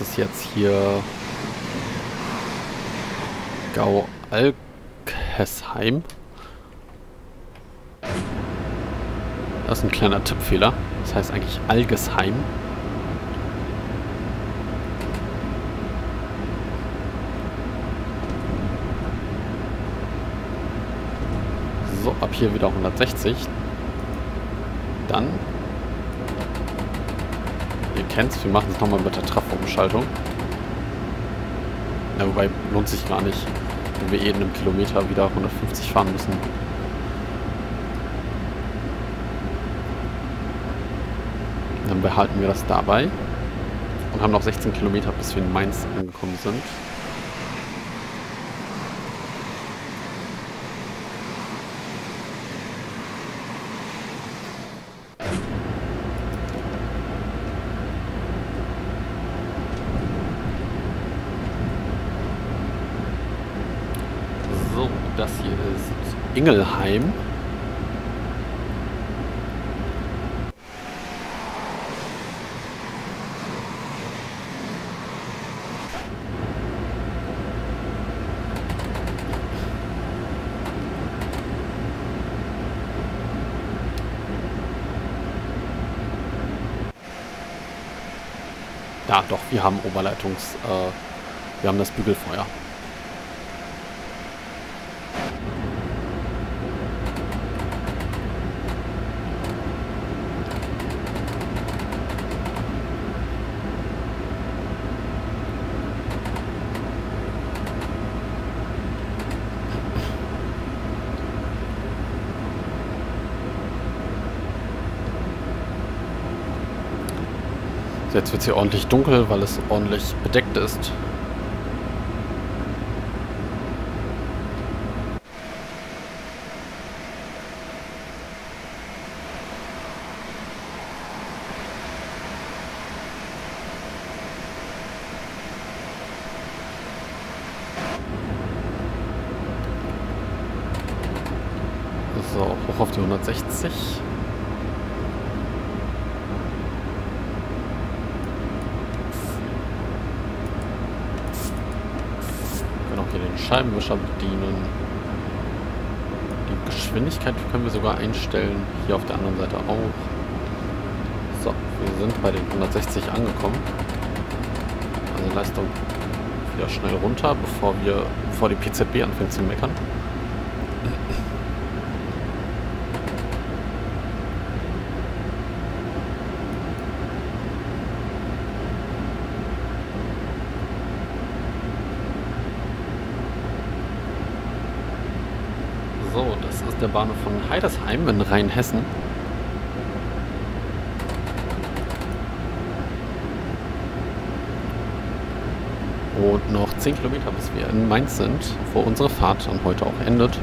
Ist jetzt hier Gau Alkesheim. Das ist ein kleiner Tippfehler. Das heißt eigentlich Algesheim. So, ab hier wieder 160. Dann kennt's. Wir machen es nochmal mit der Trafo-Umschaltung. Ja, wobei lohnt sich gar nicht, wenn wir eh in Kilometer wieder 150 fahren müssen. Dann behalten wir das dabei und haben noch 16 Kilometer, bis wir in Mainz angekommen sind. das hier ist Ingelheim. Ja, doch, wir haben Oberleitungs... Äh, wir haben das Bügelfeuer. Jetzt wird es hier ordentlich dunkel, weil es ordentlich bedeckt ist. So, hoch auf die 160. Scheibenwischer bedienen. Die Geschwindigkeit können wir sogar einstellen. Hier auf der anderen Seite auch. So, wir sind bei den 160 angekommen. Also Leistung wieder schnell runter, bevor wir, bevor die PZB anfängt zu meckern. Der Bahnhof von Heidersheim in Rheinhessen. Und noch 10 Kilometer, bis wir in Mainz sind, wo unsere Fahrt dann heute auch endet.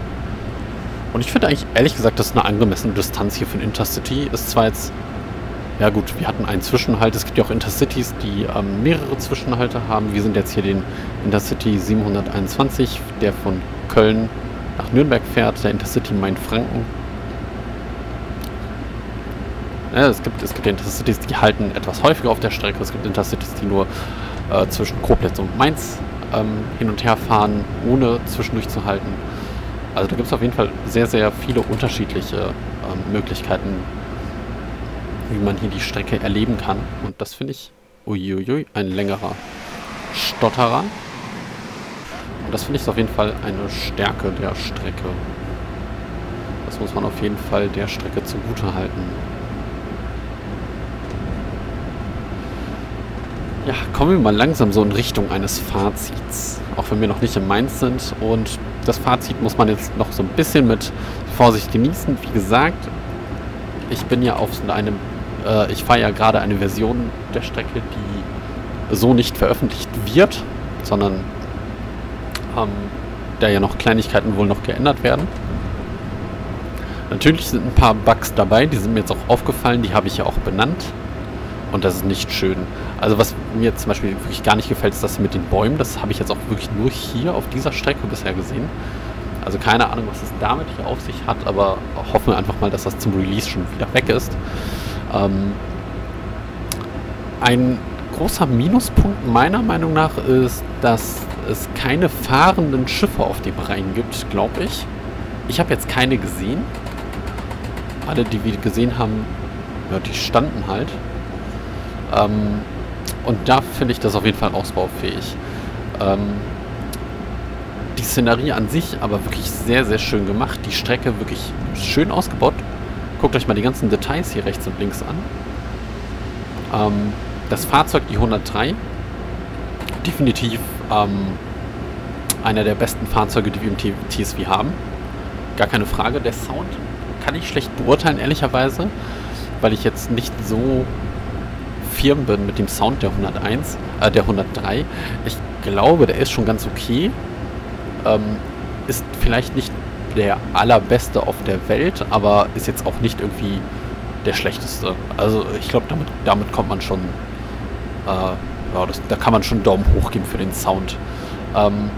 Und ich finde eigentlich, ehrlich gesagt, das ist eine angemessene Distanz hier für ein Intercity. Ist zwar jetzt, ja gut, wir hatten einen Zwischenhalt. Es gibt ja auch Intercities, die ähm, mehrere Zwischenhalte haben. Wir sind jetzt hier den Intercity 721, der von Köln nach Nürnberg fährt, der Intercity Main-Franken. Ja, es, gibt, es gibt Intercities, die halten etwas häufiger auf der Strecke. Es gibt Intercities, die nur äh, zwischen Koblenz und Mainz ähm, hin und her fahren, ohne zwischendurch zu halten. Also da gibt es auf jeden Fall sehr, sehr viele unterschiedliche ähm, Möglichkeiten, wie man hier die Strecke erleben kann. Und das finde ich, uiuiui, ein längerer Stotterer. Das finde ich auf jeden Fall eine Stärke der Strecke. Das muss man auf jeden Fall der Strecke zugute halten. Ja, kommen wir mal langsam so in Richtung eines Fazits. Auch wenn wir noch nicht in Mainz sind. Und das Fazit muss man jetzt noch so ein bisschen mit Vorsicht genießen. Wie gesagt, ich bin ja auf einem, äh, ich fahre ja gerade eine Version der Strecke, die so nicht veröffentlicht wird, sondern ähm, da ja noch Kleinigkeiten wohl noch geändert werden. Natürlich sind ein paar Bugs dabei, die sind mir jetzt auch aufgefallen, die habe ich ja auch benannt. Und das ist nicht schön. Also was mir zum Beispiel wirklich gar nicht gefällt, ist das mit den Bäumen. Das habe ich jetzt auch wirklich nur hier auf dieser Strecke bisher gesehen. Also keine Ahnung, was es damit hier auf sich hat, aber hoffen wir einfach mal, dass das zum Release schon wieder weg ist. Ähm, ein großer Minuspunkt meiner Meinung nach ist, dass es keine fahrenden Schiffe auf dem Rhein gibt, glaube ich. Ich habe jetzt keine gesehen. Alle, die wir gesehen haben, ja, die standen halt. Ähm, und da finde ich das auf jeden Fall ausbaufähig. Ähm, die Szenerie an sich aber wirklich sehr, sehr schön gemacht. Die Strecke wirklich schön ausgebaut. Guckt euch mal die ganzen Details hier rechts und links an. Ähm, das Fahrzeug, die 103, definitiv ähm, einer der besten Fahrzeuge, die wir im TSV haben. Gar keine Frage. Der Sound kann ich schlecht beurteilen, ehrlicherweise, weil ich jetzt nicht so firm bin mit dem Sound der 101, äh, der 103. Ich glaube, der ist schon ganz okay. Ähm, ist vielleicht nicht der allerbeste auf der Welt, aber ist jetzt auch nicht irgendwie der schlechteste. Also ich glaube, damit, damit kommt man schon, äh, ja, das, da kann man schon Daumen hoch geben für den Sound. Ähm,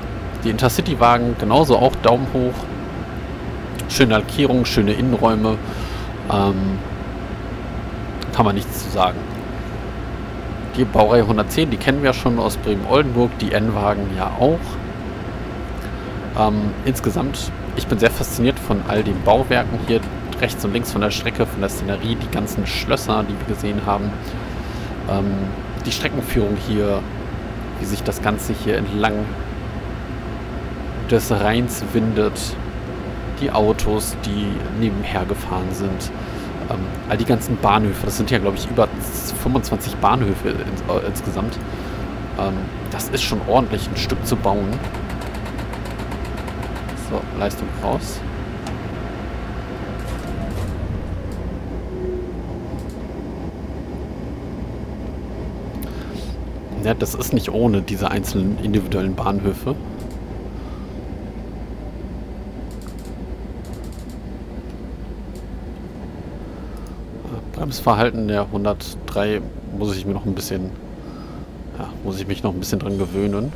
die Intercity-Wagen genauso auch Daumen hoch. Schöne Lackierung, schöne Innenräume. Ähm, kann man nichts zu sagen. Die Baureihe 110, die kennen wir schon aus Bremen-Oldenburg, die N-Wagen ja auch. Ähm, insgesamt, ich bin sehr fasziniert von all den Bauwerken hier rechts und links von der Strecke, von der Szenerie, die ganzen Schlösser, die wir gesehen haben. Ähm, die Streckenführung hier, wie sich das Ganze hier entlang des Rheins windet. Die Autos, die nebenher gefahren sind. Ähm, all die ganzen Bahnhöfe, das sind ja, glaube ich, über 25 Bahnhöfe ins, äh, insgesamt. Ähm, das ist schon ordentlich ein Stück zu bauen. So, Leistung raus. Ja, das ist nicht ohne diese einzelnen individuellen Bahnhöfe. Bremsverhalten der 103 muss ich mir noch ein bisschen, ja, muss ich mich noch ein bisschen dran gewöhnen.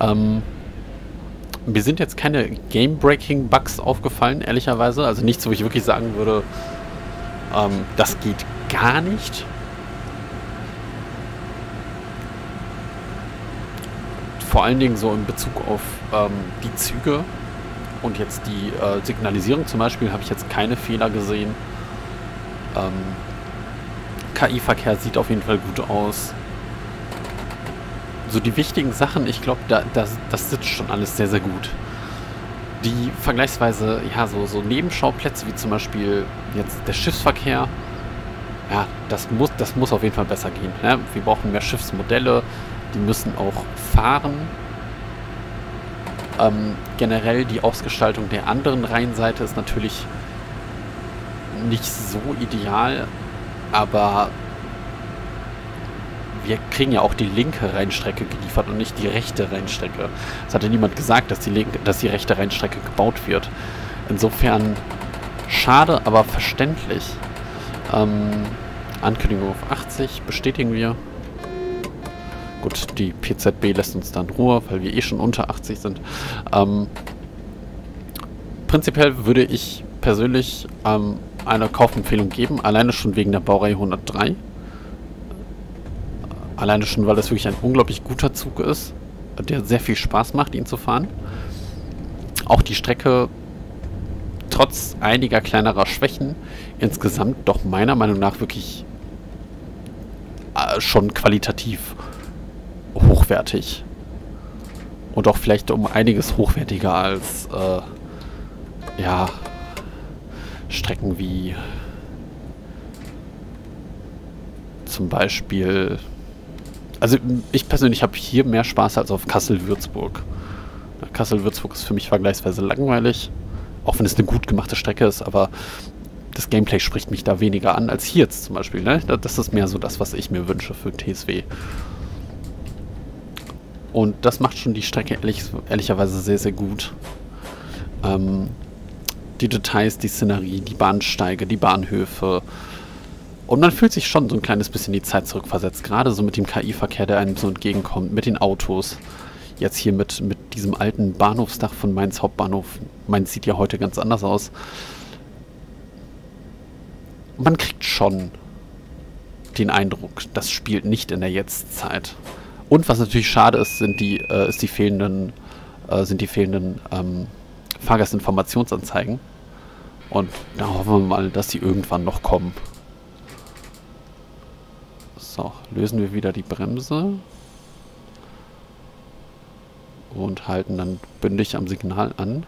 Ähm, mir sind jetzt keine Game-Breaking-Bugs aufgefallen, ehrlicherweise. Also nichts, wo ich wirklich sagen würde, ähm, das geht gar nicht. Vor allen Dingen so in Bezug auf ähm, die Züge und jetzt die äh, Signalisierung zum Beispiel habe ich jetzt keine Fehler gesehen. Ähm, KI-Verkehr sieht auf jeden Fall gut aus. So die wichtigen Sachen, ich glaube, da, das, das sitzt schon alles sehr, sehr gut. Die vergleichsweise, ja, so, so Nebenschauplätze wie zum Beispiel jetzt der Schiffsverkehr, ja, das muss, das muss auf jeden Fall besser gehen. Ne? Wir brauchen mehr Schiffsmodelle, die müssen auch fahren ähm, generell die Ausgestaltung der anderen Rheinseite ist natürlich nicht so ideal. Aber wir kriegen ja auch die linke Rennstrecke geliefert und nicht die rechte Rennstrecke. Es hatte niemand gesagt, dass die, linke, dass die rechte Rennstrecke gebaut wird. Insofern schade, aber verständlich. Ähm, Ankündigung auf 80 bestätigen wir. Gut, die PZB lässt uns dann Ruhe, weil wir eh schon unter 80 sind. Ähm, prinzipiell würde ich persönlich ähm, eine Kaufempfehlung geben, alleine schon wegen der Baureihe 103. Alleine schon, weil das wirklich ein unglaublich guter Zug ist, der sehr viel Spaß macht, ihn zu fahren. Auch die Strecke, trotz einiger kleinerer Schwächen, insgesamt doch meiner Meinung nach wirklich äh, schon qualitativ hochwertig. Und auch vielleicht um einiges hochwertiger als, äh, ja, Strecken wie zum Beispiel... Also ich persönlich habe hier mehr Spaß als auf Kassel-Würzburg. Kassel-Würzburg ist für mich vergleichsweise langweilig, auch wenn es eine gut gemachte Strecke ist, aber das Gameplay spricht mich da weniger an als hier jetzt zum Beispiel. Ne? Das ist mehr so das, was ich mir wünsche für TSW. Und das macht schon die Strecke ehrlich, ehrlicherweise sehr, sehr gut. Ähm, die Details, die Szenerie, die Bahnsteige, die Bahnhöfe. Und man fühlt sich schon so ein kleines bisschen die Zeit zurückversetzt. Gerade so mit dem KI-Verkehr, der einem so entgegenkommt, mit den Autos. Jetzt hier mit, mit diesem alten Bahnhofsdach von Mainz Hauptbahnhof. Mainz sieht ja heute ganz anders aus. Man kriegt schon den Eindruck, das spielt nicht in der Jetztzeit. Und was natürlich schade ist, sind die, äh, ist die fehlenden, äh, sind die fehlenden ähm, Fahrgastinformationsanzeigen. Und da hoffen wir mal, dass die irgendwann noch kommen. So, lösen wir wieder die Bremse. Und halten dann bündig am Signal an.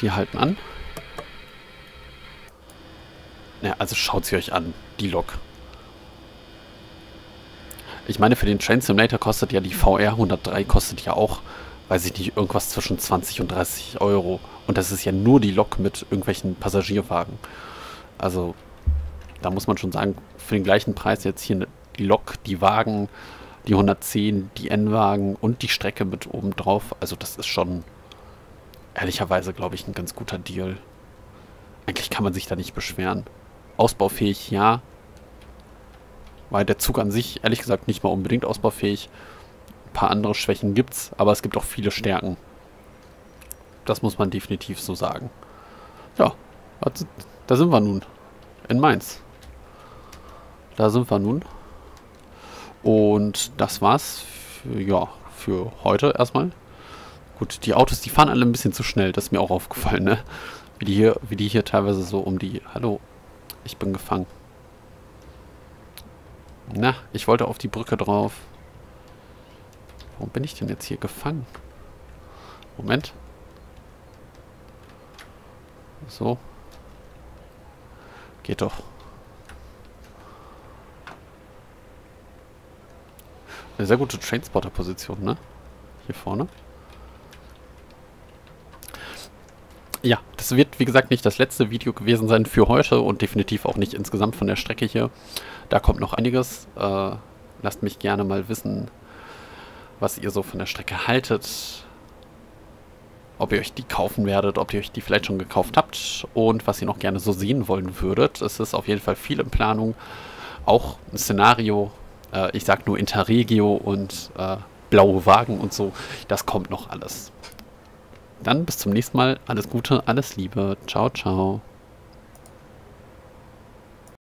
Wir halten an. Ja, also schaut sie euch an, die Lok. Ich meine, für den Train Simulator kostet ja die VR 103, kostet ja auch, weiß ich nicht, irgendwas zwischen 20 und 30 Euro. Und das ist ja nur die Lok mit irgendwelchen Passagierwagen. Also, da muss man schon sagen, für den gleichen Preis jetzt hier die Lok, die Wagen, die 110, die N-Wagen und die Strecke mit oben drauf. Also, das ist schon ehrlicherweise, glaube ich, ein ganz guter Deal. Eigentlich kann man sich da nicht beschweren. Ausbaufähig, ja. Weil der Zug an sich, ehrlich gesagt, nicht mal unbedingt ausbaufähig. Ein paar andere Schwächen gibt's, aber es gibt auch viele Stärken. Das muss man definitiv so sagen. Ja, da sind wir nun. In Mainz. Da sind wir nun. Und das war's für, ja, für heute erstmal. Gut, die Autos, die fahren alle ein bisschen zu schnell. Das ist mir auch aufgefallen, ne? Wie die hier, wie die hier teilweise so um die... Hallo, ich bin gefangen. Na, ich wollte auf die Brücke drauf. Warum bin ich denn jetzt hier gefangen? Moment. So. Geht doch. Eine sehr gute Trainspotter-Position, ne? Hier vorne. Ja, das wird wie gesagt nicht das letzte Video gewesen sein für heute und definitiv auch nicht insgesamt von der Strecke hier. Da kommt noch einiges. Äh, lasst mich gerne mal wissen, was ihr so von der Strecke haltet. Ob ihr euch die kaufen werdet, ob ihr euch die vielleicht schon gekauft habt und was ihr noch gerne so sehen wollen würdet. Es ist auf jeden Fall viel in Planung. Auch ein Szenario. Äh, ich sag nur Interregio und äh, blaue Wagen und so. Das kommt noch alles. Dann bis zum nächsten Mal. Alles Gute, alles Liebe. Ciao, ciao.